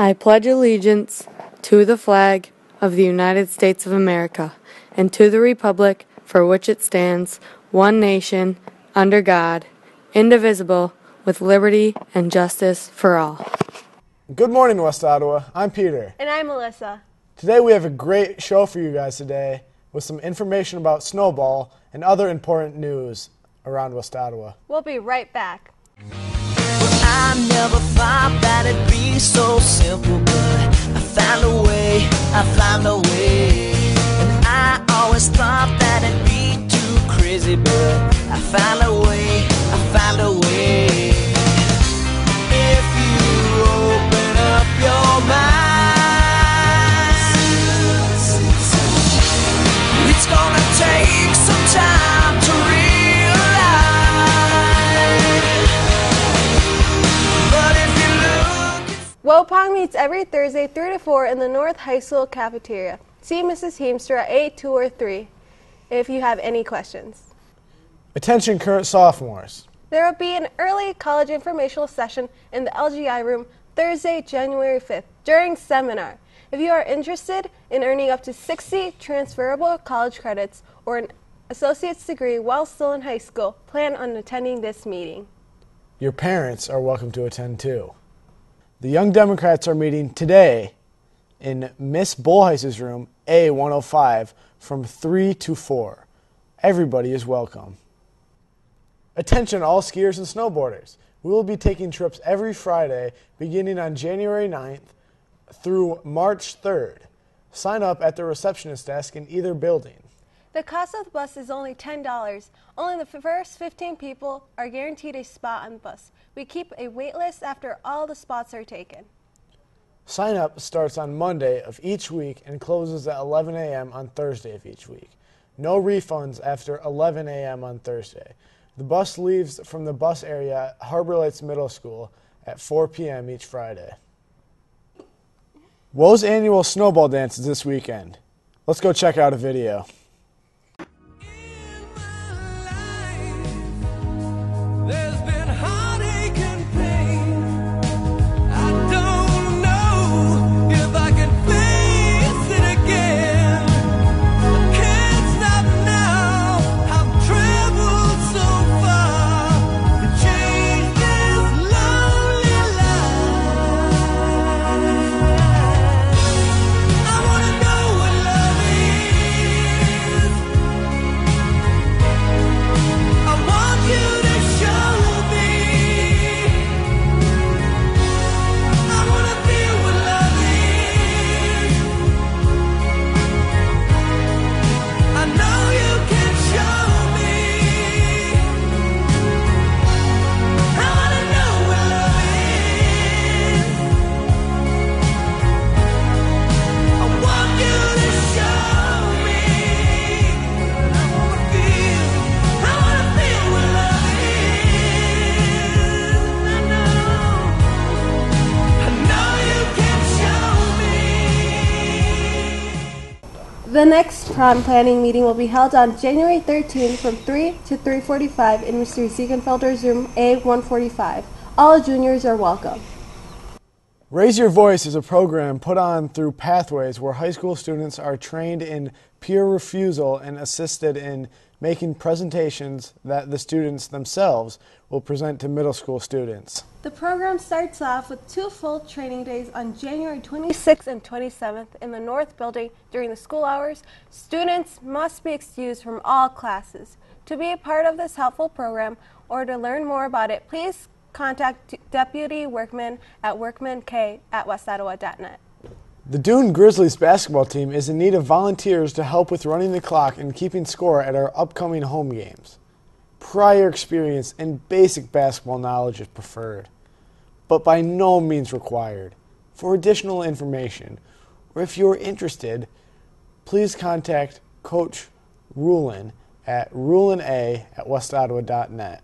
I pledge allegiance to the flag of the United States of America and to the republic for which it stands, one nation, under God, indivisible, with liberty and justice for all. Good morning, West Ottawa. I'm Peter. And I'm Melissa. Today we have a great show for you guys today with some information about Snowball and other important news around West Ottawa. We'll be right back. I never thought that it'd be so simple, but I found a way, I found a way. And I always thought that it'd be too crazy, but I found Wopong meets every Thursday 3 to 4 in the North High School cafeteria. See Mrs. Heemster at 8, 2, or 3 if you have any questions. Attention, current sophomores. There will be an early college informational session in the LGI room Thursday, January 5th during seminar. If you are interested in earning up to 60 transferable college credits or an associate's degree while still in high school, plan on attending this meeting. Your parents are welcome to attend too. The Young Democrats are meeting today in Miss Bullheis's room A105 from 3 to 4. Everybody is welcome. Attention, all skiers and snowboarders. We will be taking trips every Friday beginning on January 9th through March 3rd. Sign up at the receptionist desk in either building. The cost of the bus is only $10. Only the first 15 people are guaranteed a spot on the bus. We keep a wait list after all the spots are taken. Sign up starts on Monday of each week and closes at 11 a.m. on Thursday of each week. No refunds after 11 a.m. on Thursday. The bus leaves from the bus area at Harbor Lights Middle School at 4 p.m. each Friday. Woe's annual snowball dance is this weekend. Let's go check out a video. The next prom planning meeting will be held on January 13th from 3 to 3:45 in Mr. Ziegenfelder's room A145. All juniors are welcome. Raise Your Voice is a program put on through Pathways where high school students are trained in peer refusal and assisted in making presentations that the students themselves will present to middle school students. The program starts off with two full training days on January 26th and 27th in the North Building during the school hours. Students must be excused from all classes. To be a part of this helpful program or to learn more about it, please contact Deputy Workman at workmank at westottawa.net. The Dune Grizzlies basketball team is in need of volunteers to help with running the clock and keeping score at our upcoming home games. Prior experience and basic basketball knowledge is preferred, but by no means required. For additional information, or if you're interested, please contact Coach Rulin at rulina at westottawa.net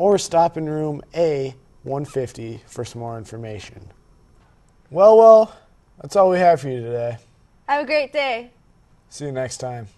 or stop in room A150 for some more information. Well, well, that's all we have for you today. Have a great day. See you next time.